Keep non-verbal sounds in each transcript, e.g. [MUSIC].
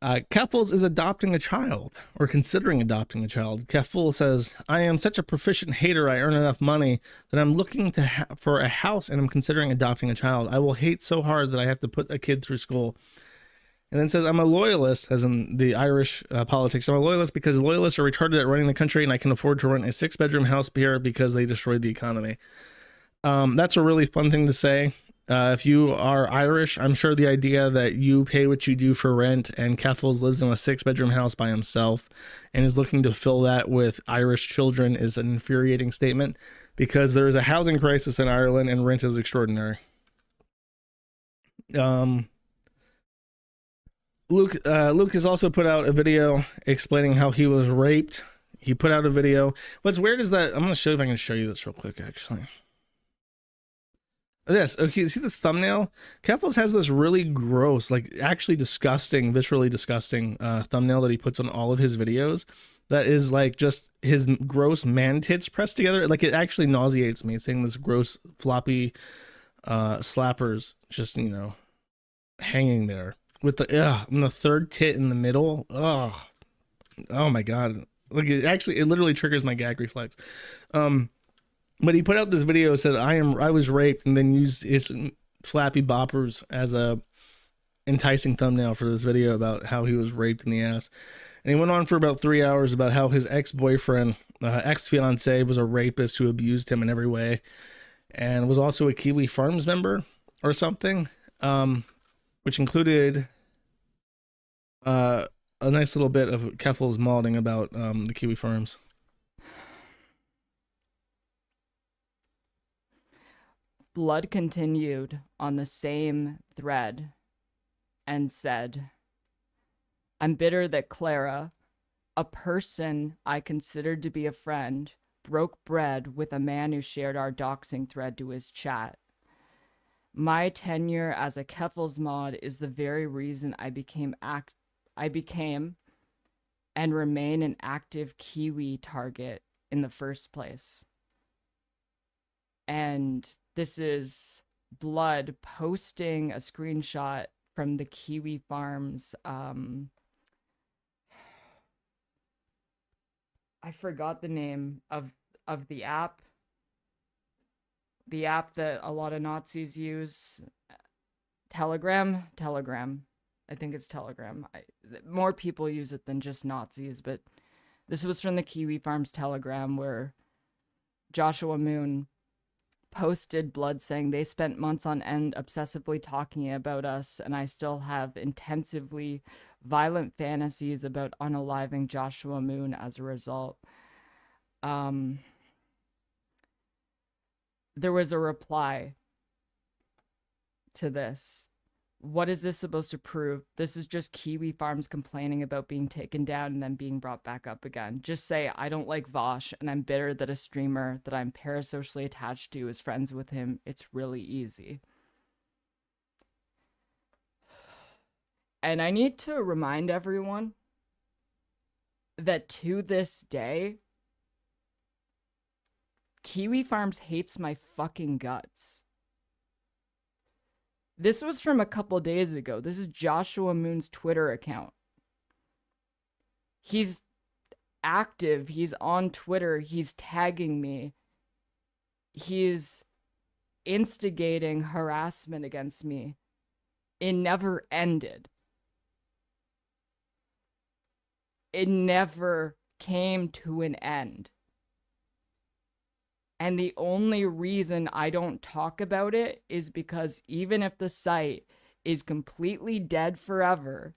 Uh, Keffals is adopting a child or considering adopting a child. Keffal says, I am such a proficient hater, I earn enough money that I'm looking to for a house and I'm considering adopting a child. I will hate so hard that I have to put a kid through school. And then says, I'm a loyalist, as in the Irish uh, politics. I'm a loyalist because loyalists are retarded at running the country and I can afford to rent a six bedroom house here because they destroyed the economy. Um, that's a really fun thing to say. Uh, if you are Irish, I'm sure the idea that you pay what you do for rent and Keffals lives in a six bedroom house by himself and is looking to fill that with Irish children is an infuriating statement because there is a housing crisis in Ireland and rent is extraordinary. Um, Luke uh, Luke has also put out a video explaining how he was raped. He put out a video. What's weird is that I'm gonna show if I can show you this real quick actually. This okay, see this thumbnail? Keffals has this really gross, like actually disgusting, viscerally disgusting uh, thumbnail that he puts on all of his videos. That is like just his gross man tits pressed together. Like it actually nauseates me seeing this gross floppy uh, slappers just you know hanging there with the ugh, and the third tit in the middle. Oh, oh my god! Like it actually, it literally triggers my gag reflex. Um, but he put out this video said I am I was raped and then used his flappy boppers as a enticing thumbnail for this video about how he was raped in the ass. And he went on for about three hours about how his ex boyfriend, uh, ex fiance, was a rapist who abused him in every way, and was also a Kiwi Farms member or something, um, which included uh, a nice little bit of Keffals malding about um, the Kiwi Farms. Blood continued on the same thread and said, I'm bitter that Clara, a person I considered to be a friend, broke bread with a man who shared our doxing thread to his chat. My tenure as a Keffals mod is the very reason I became act I became and remain an active Kiwi target in the first place. And this is Blood posting a screenshot from the Kiwi Farms. Um, I forgot the name of of the app. The app that a lot of Nazis use. Telegram. Telegram. I think it's Telegram. I, more people use it than just Nazis, but this was from the Kiwi Farms Telegram where Joshua Moon posted blood saying they spent months on end obsessively talking about us and i still have intensively violent fantasies about unaliving joshua moon as a result. Um there was a reply to this what is this supposed to prove? This is just Kiwi Farms complaining about being taken down and then being brought back up again. Just say, I don't like Vaush and I'm bitter that a streamer that I'm parasocially attached to is friends with him. It's really easy. And I need to remind everyone that to this day, Kiwi Farms hates my fucking guts. This was from a couple days ago. This is Joshua Moon's Twitter account. He's active. He's on Twitter. He's tagging me. He's instigating harassment against me. It never ended. It never came to an end. And the only reason I don't talk about it is because even if the site is completely dead forever,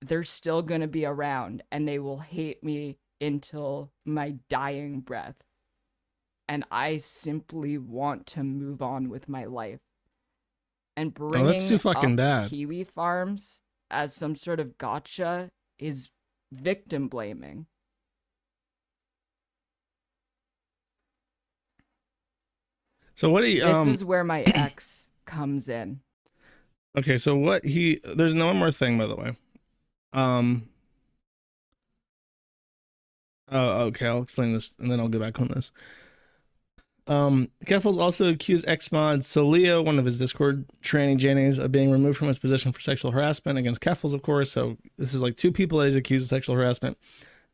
they're still going to be around and they will hate me until my dying breath. And I simply want to move on with my life. And bringing oh, that's too fucking bad. Kiwi Farms as some sort of gotcha is victim blaming. So what he um, This is where my [CLEARS THROAT] ex comes in. Okay, so what he there's no more thing by the way. Um Oh, okay, I'll explain this and then I'll get back on this. Um, Keffals also accused ex-mod Salio, one of his Discord tranny Jannies, of being removed from his position for sexual harassment against Keffals, of course. So this is like two people that he's accused of sexual harassment.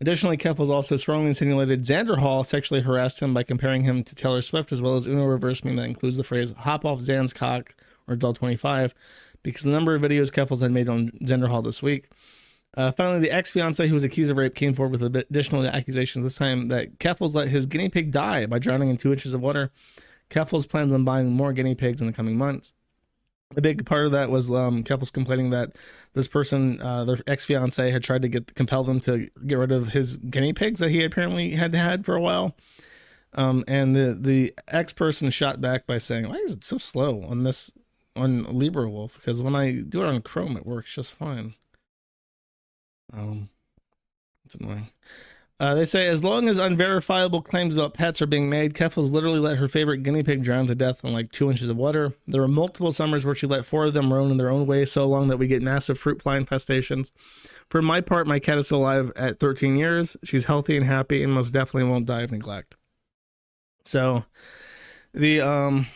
Additionally, Keffals also strongly insinuated Xander Hall sexually harassed him by comparing him to Taylor Swift, as well as Uno reverse meme that includes the phrase "hop off Zan's cock" or "doll 25," because the number of videos Keffals had made on Xander Hall this week. Uh, finally, the ex fiance who was accused of rape came forward with additional accusations, this time that Keffals let his guinea pig die by drowning in two inches of water. Keffals plans on buying more guinea pigs in the coming months. A big part of that was um, complaining that this person, uh, their ex fiance, had tried to get compel them to get rid of his guinea pigs that he apparently had had for a while. Um, and the the ex person shot back by saying, "Why is it so slow on this on LibreWolf? Because when I do it on Chrome, it works just fine." Um, it's annoying. Uh, they say as long as unverifiable claims about pets are being made, Keffals literally let her favorite guinea pig drown to death in like two inches of water. There were multiple summers where she let four of them roam in their own way so long that we get massive fruit fly infestations. For my part, my cat is still alive at 13 years. She's healthy and happy and most definitely won't die of neglect. So, the um,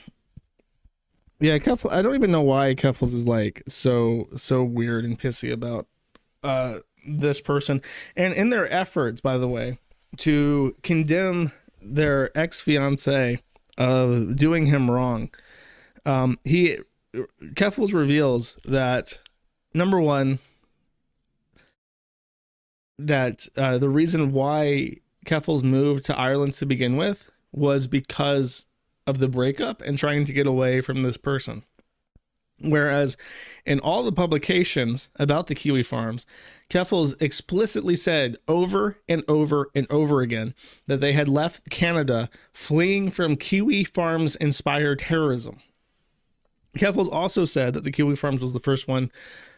yeah, Keffals. I don't even know why Keffals is like so so weird and pissy about uh this person. And in their efforts by the way to condemn their ex-fiance of doing him wrong um he keffals reveals that number one that uh, the reason why keffals moved to ireland to begin with was because of the breakup and trying to get away from this person Whereas in all the publications about the Kiwi farms, Keffals explicitly said over and over and over again that they had left Canada fleeing from Kiwi farms inspired terrorism. Keffals also said that the Kiwi farms was the first one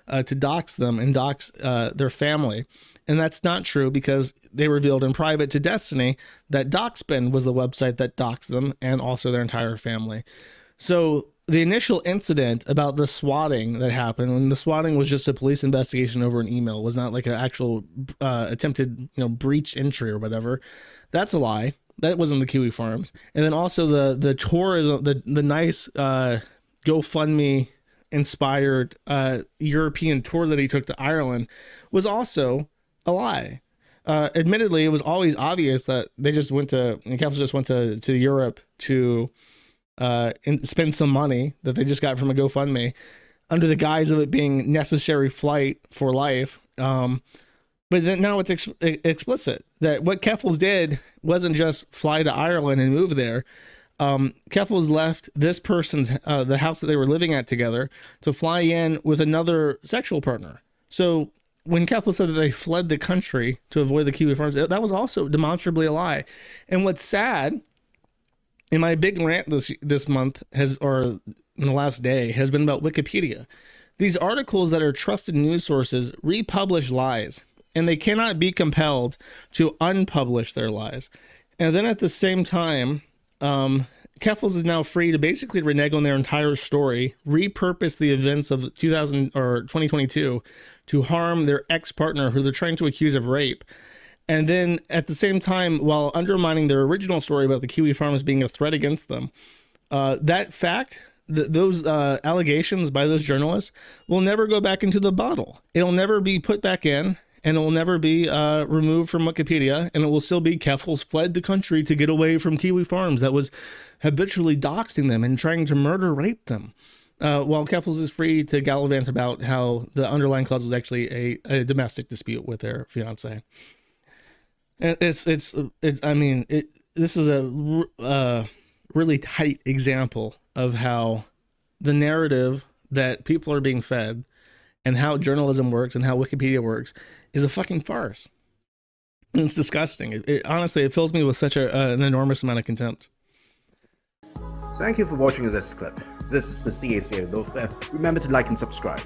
uh, to dox them and dox uh, their family. And that's not true because they revealed in private to Destiny that Doxbin was the website that doxed them and also their entire family. So the initial incident about the swatting that happened when the swatting was just a police investigation over an email was not like an actual uh, attempted you know breach entry or whatever. That's a lie. That wasn't the kiwi farms. And then also the the tourism the the nice uh gofundme inspired uh european tour that he took to ireland was also a lie. Uh, admittedly, it was always obvious that they just went to, and council just went to, to Europe to uh, and spend some money that they just got from a GoFundMe under the guise of it being necessary flight for life. Um, but then now it's ex- explicit that what Keffals did wasn't just fly to Ireland and move there. Um, Keffals left this person's uh, the house that they were living at together to fly in with another sexual partner. So when Keffals said that they fled the country to avoid the Kiwi farms, that was also demonstrably a lie. And what's sad and my big rant this this month has or in the last day has been about Wikipedia. These articles that are trusted news sources republish lies, and they cannot be compelled to unpublish their lies. And then at the same time, um, Keffals is now free to basically renege on their entire story, repurpose the events of 2000 or 2022 to harm their ex partner who they're trying to accuse of rape and then at the same time, while undermining their original story about the Kiwi farmers being a threat against them, uh, that fact, th- those uh, allegations by those journalists will never go back into the bottle. It'll never be put back in and it will never be uh, removed from Wikipedia, and it will still be Keffals fled the country to get away from Kiwi Farms that was habitually doxing them and trying to murder rape them. Uh, while Keffals is free to gallivant about how the underlying cause was actually a, a domestic dispute with their fiance. It's it's it's. I mean, it. This is a uh, really tight example of how the narrative that people are being fed and how journalism works and how Wikipedia works is a fucking farce. And it's disgusting. It, it, honestly, it fills me with such a, uh, an enormous amount of contempt. Thank you for watching this clip. This is the CACA Remember to like and subscribe.